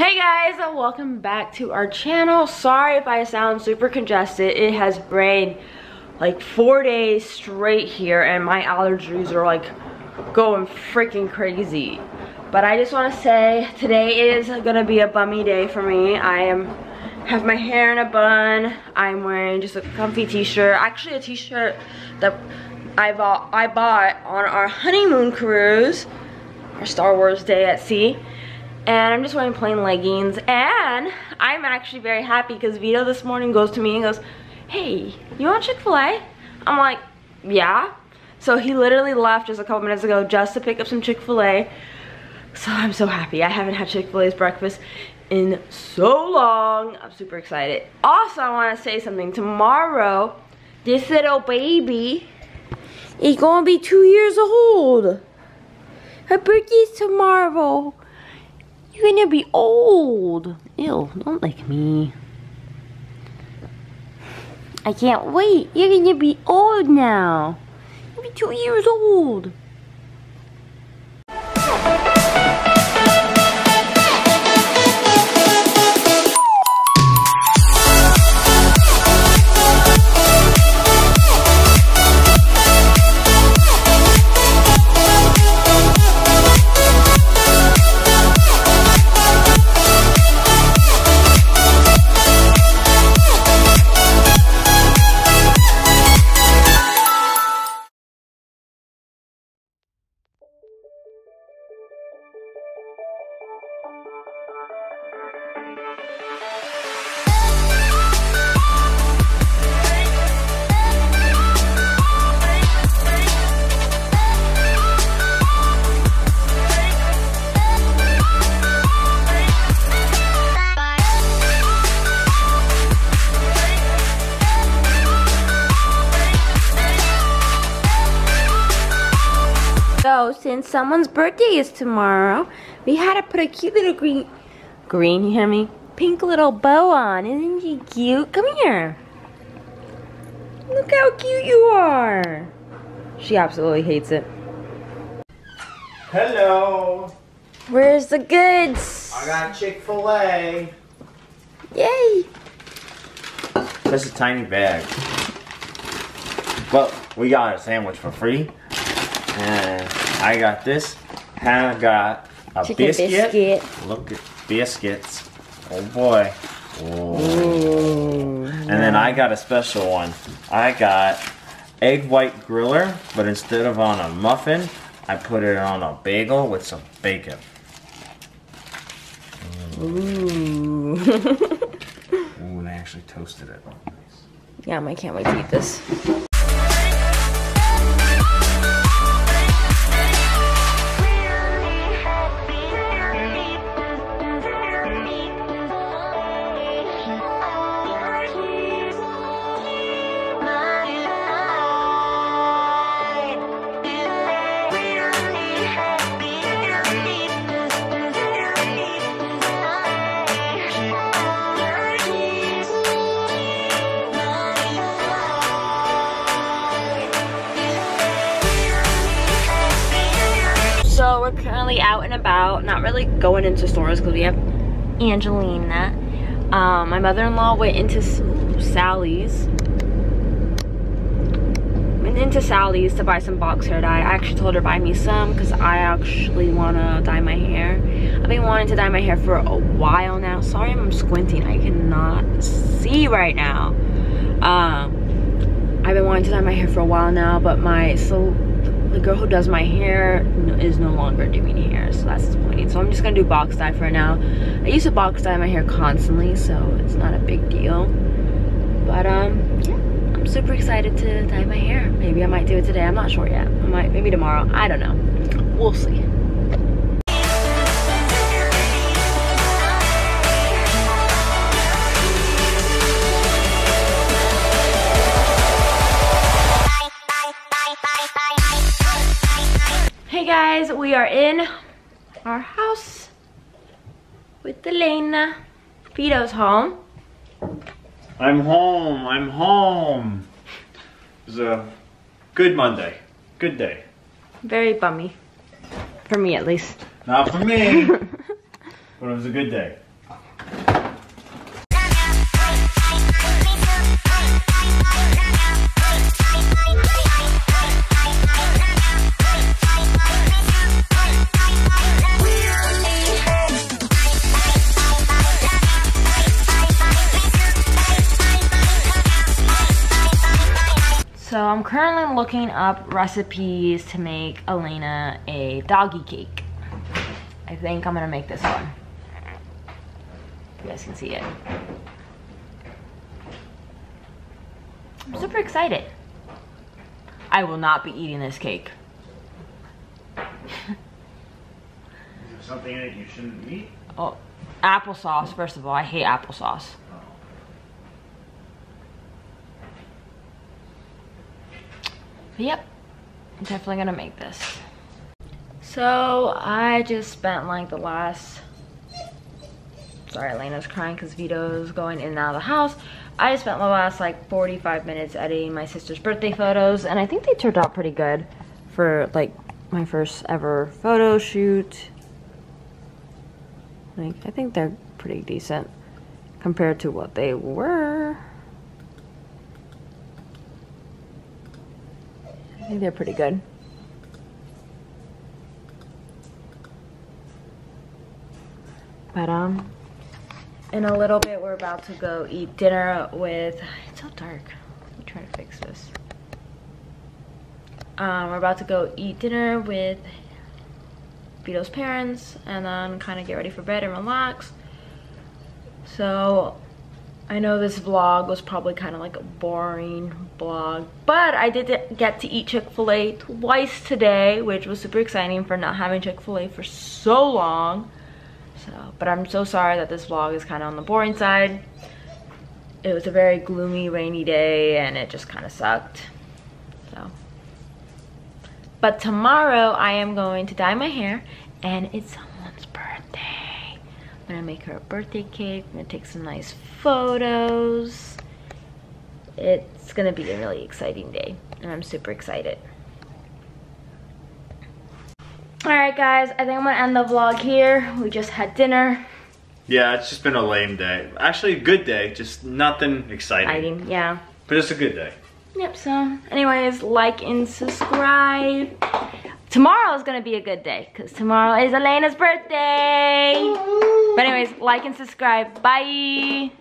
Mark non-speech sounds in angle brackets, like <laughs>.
Hey guys, welcome back to our channel. Sorry if I sound super congested. It has rained like four days straight here and my allergies are like going freaking crazy. But I just want to say today is gonna be a bummy day for me. I am have my hair in a bun. I'm wearing just a comfy t-shirt. Actually a t-shirt that I bought I bought on our honeymoon cruise, our Star Wars day at sea and I'm just wearing plain leggings. And I'm actually very happy because Vito this morning goes to me and goes hey you want Chick-fil-A? I'm like yeah. So he literally left just a couple minutes ago just to pick up some Chick-fil-A. So I'm so happy. I haven't had Chick-fil-A's breakfast in so long. I'm super excited. Also I want to say something. Tomorrow this little baby is gonna be two years old. Her birthday's tomorrow you're gonna be old. Ew, don't like me. I can't wait. You're gonna be old now. You'll be two years old. Since someone's birthday is tomorrow, we had to put a cute little green, green, you hear me? Pink little bow on. Isn't she cute? Come here. Look how cute you are. She absolutely hates it. Hello. Where's the goods? I got Chick-fil-A. Yay. That's a tiny bag. But we got a sandwich for free. And I got this. Hannah got a Chicken biscuit. biscuit. Look at biscuits. Oh boy. Ooh. And then I got a special one. I got egg white griller, but instead of on a muffin, I put it on a bagel with some bacon. Ooh. <laughs> Ooh, and I actually toasted it. Nice. yeah, I can't wait to eat this. Out and about, not really going into stores because we have Angelina. Um, my mother-in-law went into Sally's. Went into Sally's to buy some box hair dye. I actually told her buy me some because I actually want to dye my hair. I've been wanting to dye my hair for a while now. Sorry I'm squinting. I cannot see right now. Um, I've been wanting to dye my hair for a while now, but my so the girl who does my hair is no longer doing hair, so that's disappointing. So I'm just gonna do box dye for now. I used to box dye my hair constantly, so it's not a big deal. But um, yeah, I'm super excited to dye my hair. Maybe I might do it today. I'm not sure yet. I might, maybe tomorrow. I don't know. We'll see. we are in our house with Elena. Vito's home. I'm home. I'm home. It was a good Monday. Good day. Very bummy. For me, at least. Not for me. <laughs> but it was a good day. I'm currently looking up recipes to make Elena a doggy cake. I think I'm gonna make this one. You guys can see it. I'm super excited. I will not be eating this cake. Is there something in it you shouldn't eat? Oh, applesauce, first of all. I hate applesauce. Oh. But yep, I'm definitely gonna make this. So I just spent like the last, sorry Elena's crying because Vito's going in and out of the house. I just spent the last like 45 minutes editing my sister's birthday photos and I think they turned out pretty good for like my first ever photo shoot. Like, I think they're pretty decent compared to what they were. Think they're pretty good. But um, in a little bit we're about to go eat dinner with, it's so dark. Let me try to fix this. Um, we're about to go eat dinner with Vito's parents and then kind of get ready for bed and relax. So I know this vlog was probably kind of like a boring vlog, but I did get to eat Chick-fil-A twice today, which was super exciting for not having Chick-fil-A for so long. So, but I'm so sorry that this vlog is kind of on the boring side. It was a very gloomy, rainy day and it just kind of sucked. So, but tomorrow I am going to dye my hair and it's. I'm gonna make her a birthday cake. I'm gonna take some nice photos. It's gonna be a really exciting day and I'm super excited. Alright guys, I think I'm gonna end the vlog here. We just had dinner. Yeah, it's just been a lame day. Actually, a good day, just nothing exciting. Exciting, yeah. But it's a good day. Yep, so anyways, like and subscribe. Tomorrow is gonna be a good day because tomorrow is Elena's birthday. But anyways, like and subscribe. Bye.